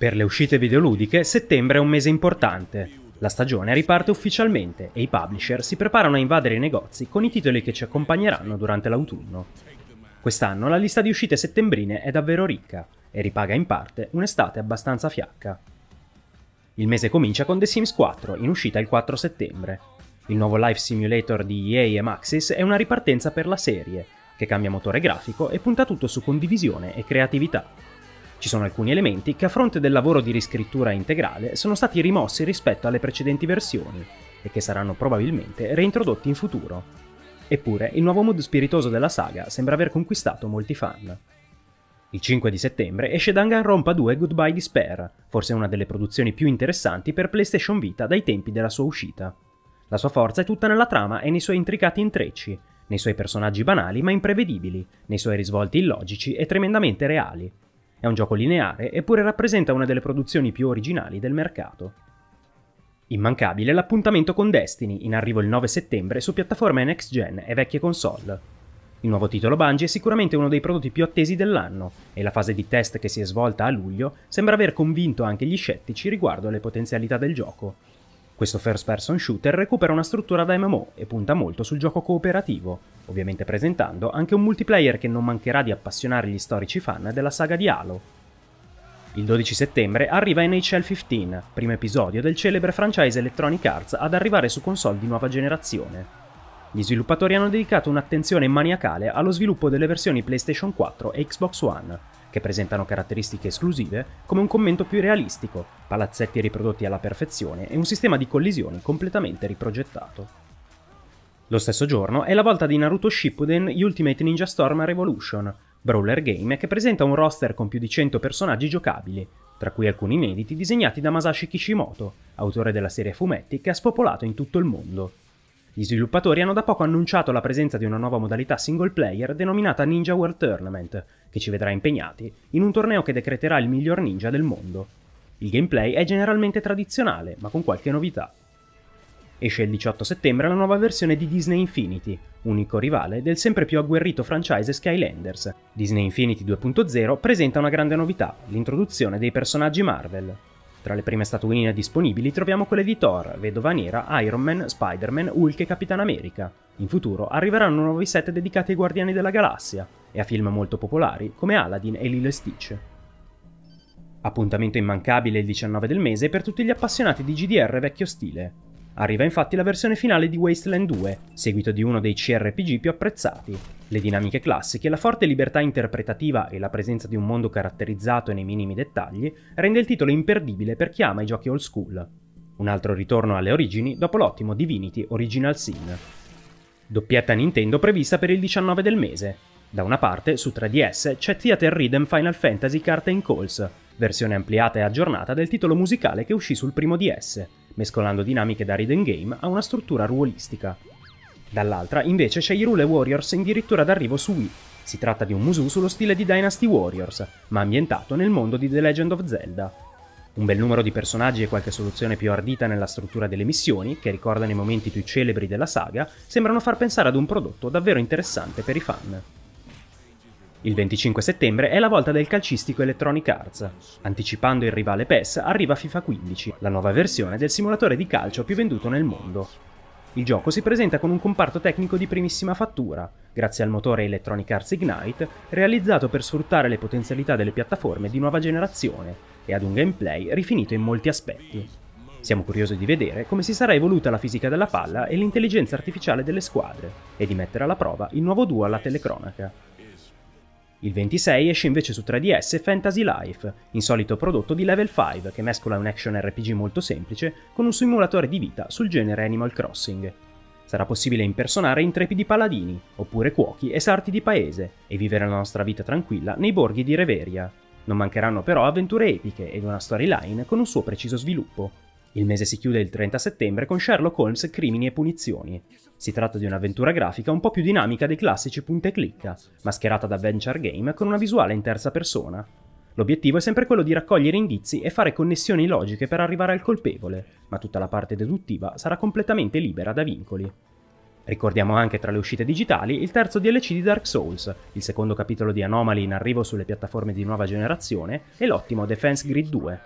Per le uscite videoludiche, settembre è un mese importante. La stagione riparte ufficialmente e i publisher si preparano a invadere i negozi con i titoli che ci accompagneranno durante l'autunno. Quest'anno la lista di uscite settembrine è davvero ricca e ripaga in parte un'estate abbastanza fiacca. Il mese comincia con The Sims 4, in uscita il 4 settembre. Il nuovo life simulator di EA e Maxis è una ripartenza per la serie, che cambia motore grafico e punta tutto su condivisione e creatività. Ci sono alcuni elementi che a fronte del lavoro di riscrittura integrale sono stati rimossi rispetto alle precedenti versioni e che saranno probabilmente reintrodotti in futuro. Eppure il nuovo mood spiritoso della saga sembra aver conquistato molti fan. Il 5 di settembre esce Danganronpa 2 Goodbye Despair, forse una delle produzioni più interessanti per PlayStation Vita dai tempi della sua uscita. La sua forza è tutta nella trama e nei suoi intricati intrecci, nei suoi personaggi banali ma imprevedibili, nei suoi risvolti illogici e tremendamente reali, è un gioco lineare, eppure rappresenta una delle produzioni più originali del mercato. Immancabile l'appuntamento con Destiny, in arrivo il 9 settembre su piattaforme next gen e vecchie console. Il nuovo titolo Bungie è sicuramente uno dei prodotti più attesi dell'anno, e la fase di test che si è svolta a luglio sembra aver convinto anche gli scettici riguardo alle potenzialità del gioco. Questo first person shooter recupera una struttura da MMO e punta molto sul gioco cooperativo, ovviamente presentando anche un multiplayer che non mancherà di appassionare gli storici fan della saga di Halo. Il 12 settembre arriva NHL 15, primo episodio del celebre franchise Electronic Arts ad arrivare su console di nuova generazione. Gli sviluppatori hanno dedicato un'attenzione maniacale allo sviluppo delle versioni PlayStation 4 e Xbox One, che presentano caratteristiche esclusive come un commento più realistico, palazzetti riprodotti alla perfezione e un sistema di collisioni completamente riprogettato. Lo stesso giorno è la volta di Naruto Shippuden Ultimate Ninja Storm Revolution, brawler game che presenta un roster con più di 100 personaggi giocabili, tra cui alcuni inediti disegnati da Masashi Kishimoto, autore della serie fumetti che ha spopolato in tutto il mondo. Gli sviluppatori hanno da poco annunciato la presenza di una nuova modalità single player denominata Ninja World Tournament, che ci vedrà impegnati in un torneo che decreterà il miglior ninja del mondo. Il gameplay è generalmente tradizionale, ma con qualche novità. Esce il 18 settembre la nuova versione di Disney Infinity, unico rivale del sempre più agguerrito franchise Skylanders. Disney Infinity 2.0 presenta una grande novità, l'introduzione dei personaggi Marvel. Tra le prime statuine disponibili troviamo quelle di Thor, Vedova Nera, Iron Man, Spider-Man, Hulk e Capitan America. In futuro arriveranno nuovi set dedicati ai Guardiani della Galassia e a film molto popolari come Aladdin e Lilo e Stitch. Appuntamento immancabile il 19 del mese per tutti gli appassionati di GDR vecchio stile. Arriva infatti la versione finale di Wasteland 2, seguito di uno dei CRPG più apprezzati, le dinamiche classiche, la forte libertà interpretativa e la presenza di un mondo caratterizzato nei minimi dettagli rende il titolo imperdibile per chi ama i giochi old school. Un altro ritorno alle origini dopo l'ottimo Divinity Original Sin. Doppietta Nintendo prevista per il 19 del mese. Da una parte, su 3DS, c'è Theater Rhythm Final Fantasy Curtain Calls, versione ampliata e aggiornata del titolo musicale che uscì sul primo DS, mescolando dinamiche da rhythm game a una struttura ruolistica. Dall'altra, invece, c'è Hyrule Warriors addirittura d'arrivo su Wii. Si tratta di un Musou sullo stile di Dynasty Warriors, ma ambientato nel mondo di The Legend of Zelda. Un bel numero di personaggi e qualche soluzione più ardita nella struttura delle missioni, che ricordano i momenti più celebri della saga, sembrano far pensare ad un prodotto davvero interessante per i fan. Il 25 settembre è la volta del calcistico Electronic Arts. Anticipando il rivale PES, arriva FIFA 15, la nuova versione del simulatore di calcio più venduto nel mondo. Il gioco si presenta con un comparto tecnico di primissima fattura, grazie al motore Electronic Arts Ignite, realizzato per sfruttare le potenzialità delle piattaforme di nuova generazione, e ad un gameplay rifinito in molti aspetti. Siamo curiosi di vedere come si sarà evoluta la fisica della palla e l'intelligenza artificiale delle squadre, e di mettere alla prova il nuovo duo alla telecronaca. Il 26 esce invece su 3DS Fantasy Life, insolito prodotto di Level 5 che mescola un action RPG molto semplice con un simulatore di vita sul genere Animal Crossing. Sarà possibile impersonare intrepidi paladini, oppure cuochi e sarti di paese, e vivere la nostra vita tranquilla nei borghi di Reveria. Non mancheranno però avventure epiche ed una storyline con un suo preciso sviluppo. Il mese si chiude il 30 settembre con Sherlock Holmes Crimini e Punizioni, si tratta di un'avventura grafica un po' più dinamica dei classici punta e clicca, mascherata da adventure game con una visuale in terza persona. L'obiettivo è sempre quello di raccogliere indizi e fare connessioni logiche per arrivare al colpevole, ma tutta la parte deduttiva sarà completamente libera da vincoli. Ricordiamo anche tra le uscite digitali il terzo DLC di Dark Souls, il secondo capitolo di Anomaly in arrivo sulle piattaforme di nuova generazione e l'ottimo Defense Grid 2.